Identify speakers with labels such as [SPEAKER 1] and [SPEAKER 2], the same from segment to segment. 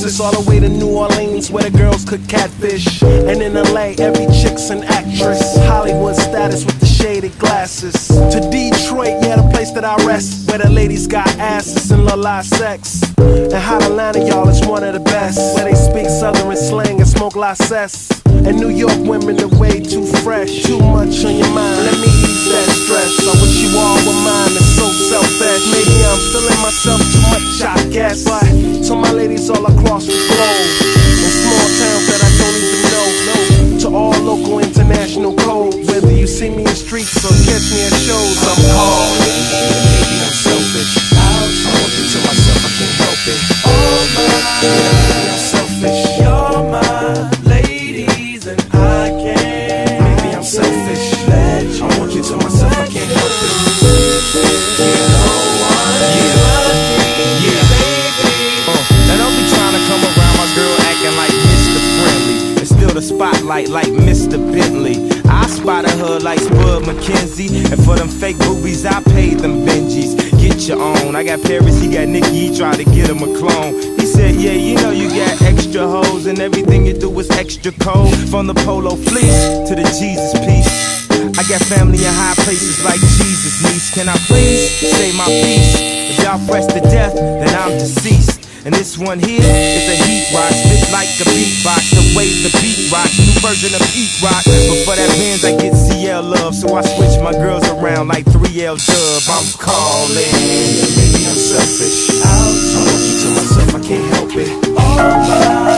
[SPEAKER 1] Texas, all the way to New Orleans, where the girls cook catfish. And in LA, every chick's an actress. Hollywood status with the shaded glasses. To Detroit, yeah, the place that I rest, where the ladies got asses and live sex. And Hot Atlanta, y'all, is one of the best, where they speak Southern slang and smoke la cess. And New York women are way too fresh. Too much on your mind, let me ease that stress. I wish you all were mine, it's so selfish. Maybe I'm feeling myself too much, I guess. But to my ladies all across the globe, in small towns that I don't even know. To all local, international codes. Whether you see me in streets or catch me at shows, I'm calling. Maybe I'm selfish. I want you to myself, I can't help it. Oh my,
[SPEAKER 2] spotlight like Mr. Bentley. I spotted her like Spud MacKenzie. And for them fake boobies, I paid them Benjis. Get your own. I got Paris, he got Nicky, he tried to get him a clone. He said, Yeah, you know you got extra hoes, and everything you do is extra cold. From the polo fleece to the Jesus piece. I got family in high places like Jesus, niece. Can I please say my piece? If y'all press to death, then I'm deceased. And this one here is a heat rock, spit like a beatbox. The way the beat rocks, new version of heat rock. But for that Benz, I get CL love, so I switch my girls around like 3L dub. I'm calling.
[SPEAKER 1] Maybe I'm selfish. I want you to myself, I can't help it. Oh my,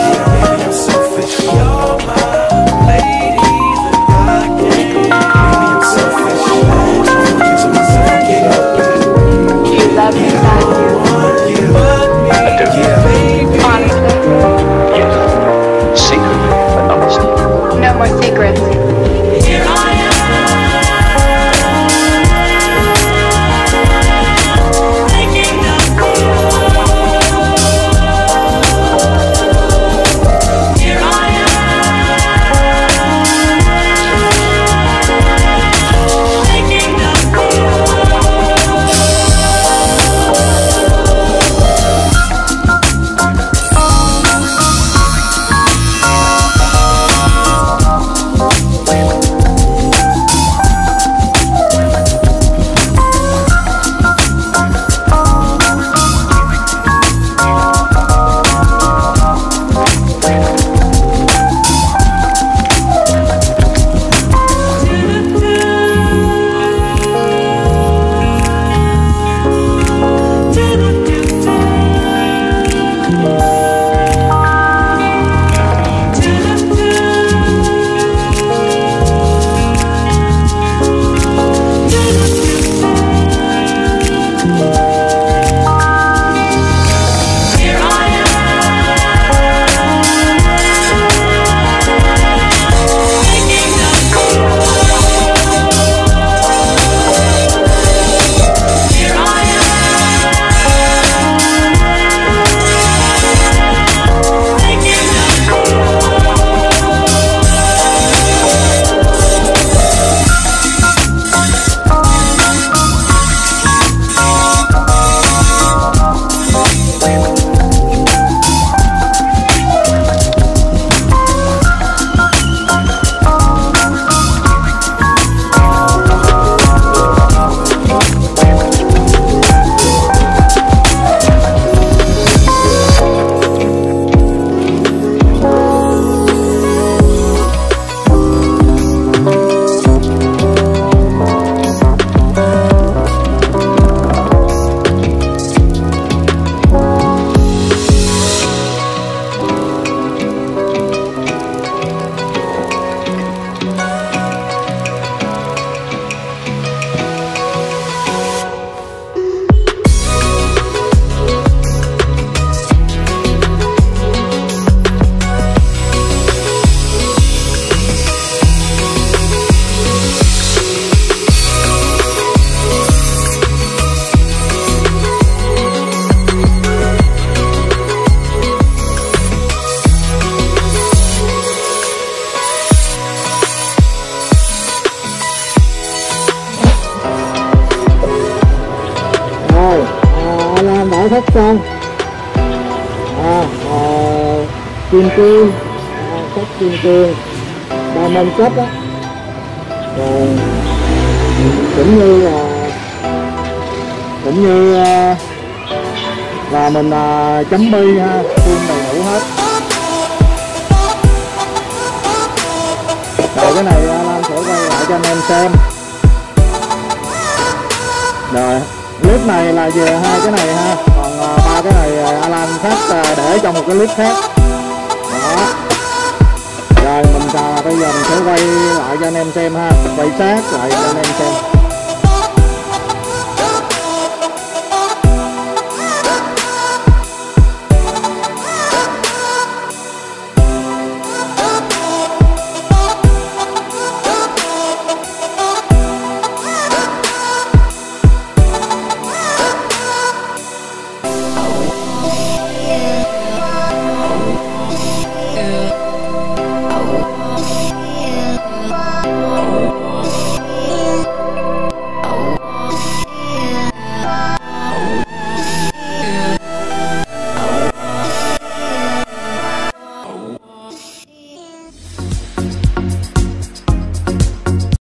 [SPEAKER 3] rồi à, thất à, à, kim cương. À, Sắt kim cương. Diamond cấp á rồi cũng như là cũng như à, là mình à, chấm bi ha full đầy đủ hết. Rồi cái này à, Lan sẽ quay lại cho anh em xem. Rồi clip này là về hai cái này ha còn à, ba cái này à, Alan khác à, để trong một cái clip khác. Đó. Rồi mình à, bây giờ mình sẽ quay lại cho anh em xem ha. Quay sát lại cho anh em xem.